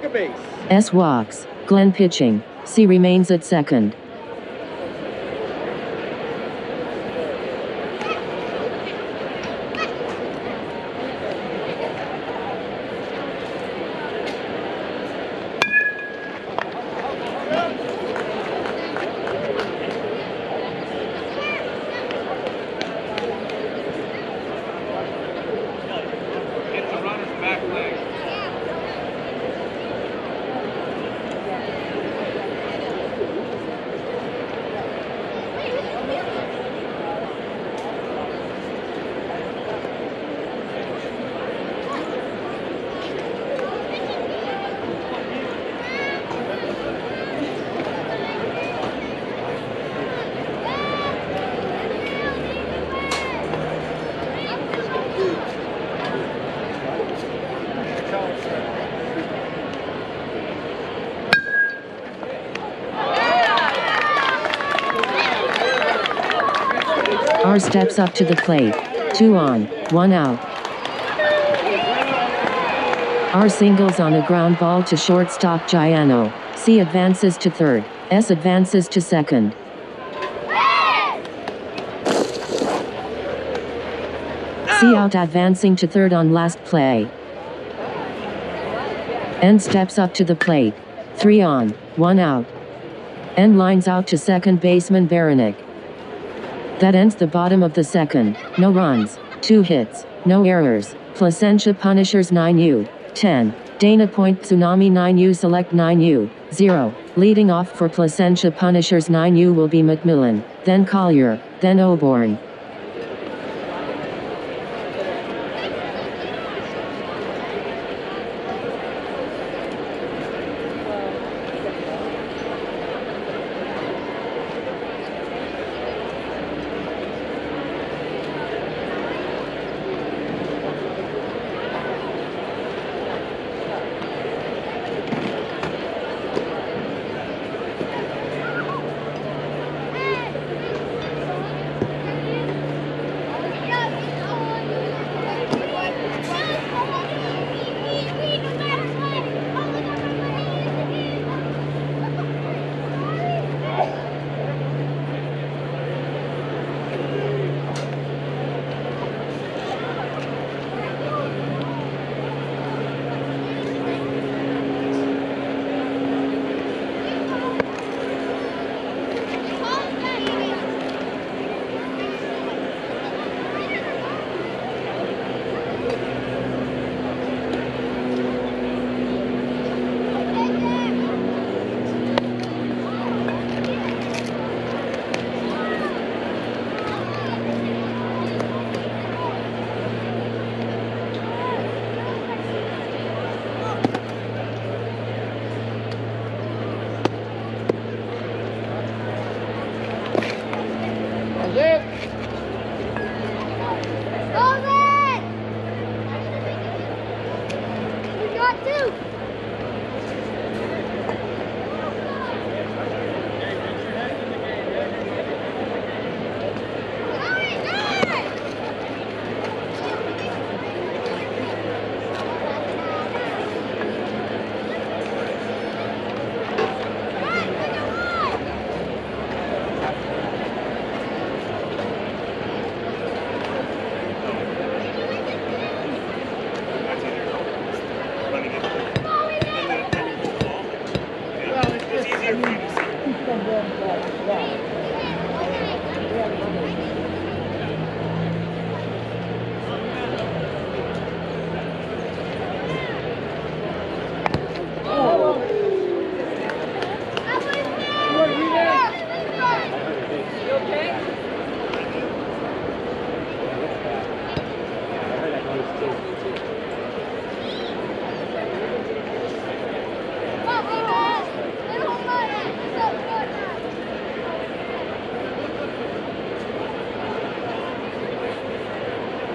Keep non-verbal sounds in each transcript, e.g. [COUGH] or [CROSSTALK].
Take a base. S walks. Glenn pitching. C remains at second. Steps up to the plate. Two on, one out. R singles on a ground ball to shortstop Giano. C advances to third. S advances to second. C out advancing to third on last play. N steps up to the plate. Three on, one out. N lines out to second baseman Baranek. That ends the bottom of the second. No runs, two hits, no errors. Placentia Punishers 9U, 10. Dana Point Tsunami 9U Select 9U, 0. Leading off for Placentia Punishers 9U will be McMillan, then Collier, then Oborn.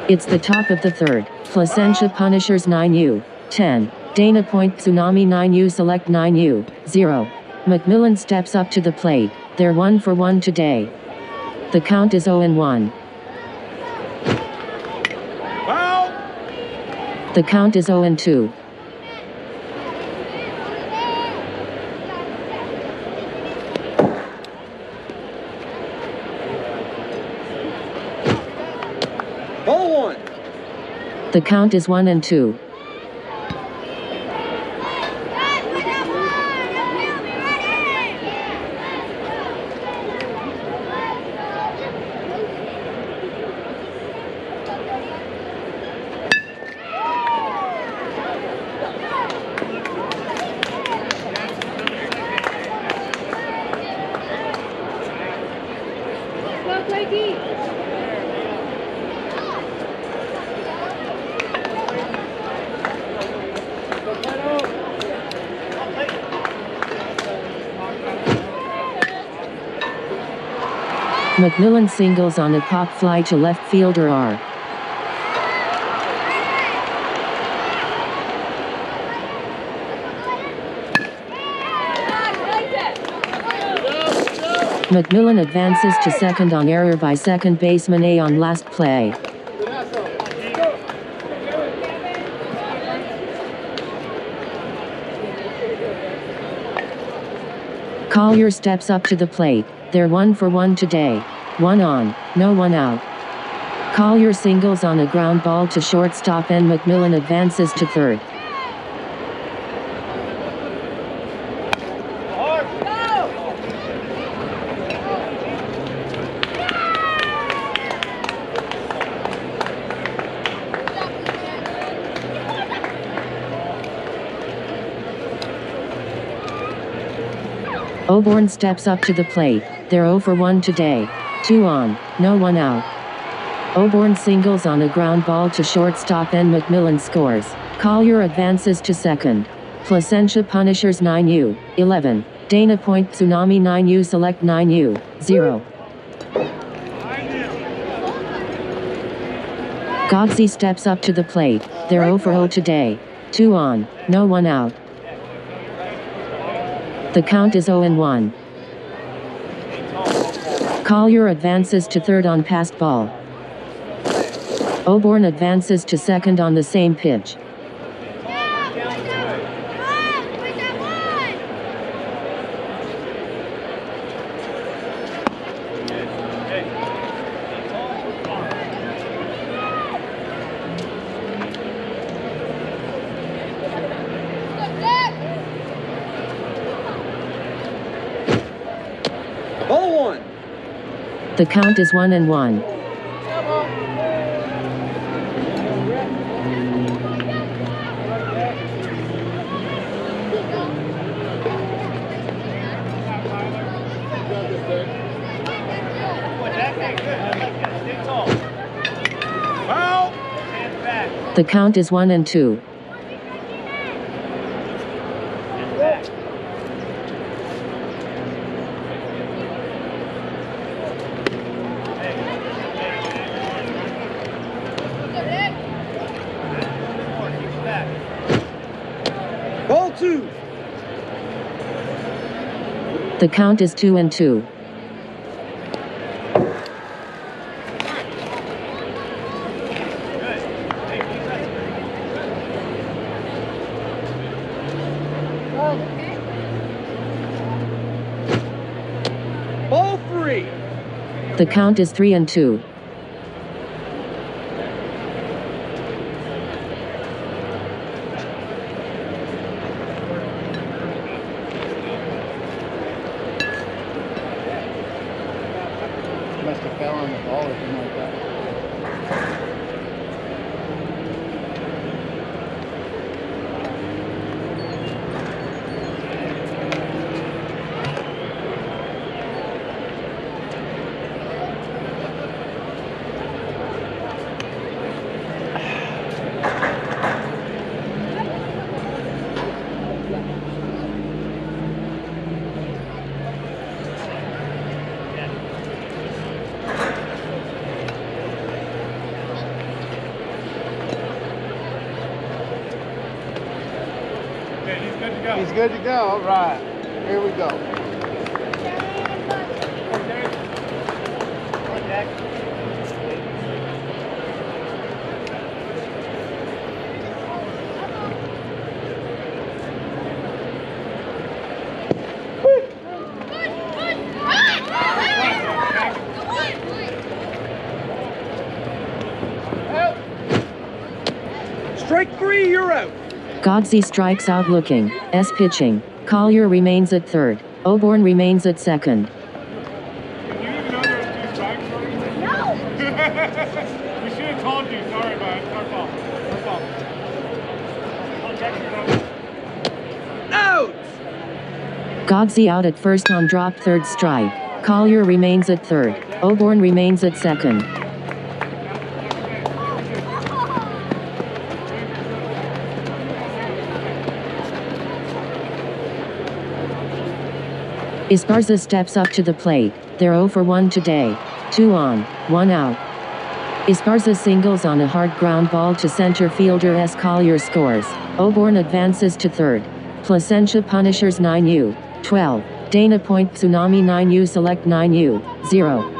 It's the top of the third. Placentia Punishers 9U. 10. Dana Point Tsunami 9U Select 9U. 0. McMillan steps up to the plate. They're 1 for 1 today. The count is 0 and 1. Foul! The count is 0 and 2. The count is 1 and 2. McMillan singles on a pop fly to left fielder R. McMillan advances to second on error by second baseman A on last play. Collier steps up to the plate. They're one for one today. One on, no one out. Collier singles on a ground ball to shortstop and McMillan advances to third. Oborn steps up to the plate. They're 0 for 1 today. 2 on, no one out. Oborn singles on a ground ball to shortstop and McMillan scores. Collier advances to second. Placentia Punishers 9U, 11. Dana Point Tsunami 9U Select 9U, 0. Godsey steps up to the plate. They're 0 for 0 today. 2 on, no one out. The count is 0 and 1. Collier advances to third on passed ball. Oborn advances to second on the same pitch. Ball one. The count is 1 and 1. The count is 1 and 2. Ball two. The count is 2 and 2. Ball three. The count is 3 and 2. Fell on the ball or something like Okay, he's good to go. He's good to go. All right. Here we go. Strike three, you're out. Godsey strikes out looking. S pitching. Collier remains at third. Oborn remains at second. Did [LAUGHS] you even know there was two strikes already? No! we should have told you. Sorry, bud. It's our fault. Our fault. Out! Godsey out at first on drop third strike. Collier remains at third. Oborn remains at second. Esparza steps up to the plate. They're 0 for 1 today. 2 on, 1 out. Esparza singles on a hard ground ball to center fielder S. Collier scores. Oborn advances to third. Placentia Punishers 9U, 12. Dana Point Tsunami 9U Select 9U, 0.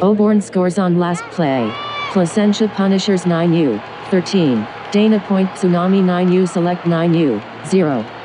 Oborn scores on last play. Placentia Punishers 9U, 13. Dana Point Tsunami 9U Select 9U, 0.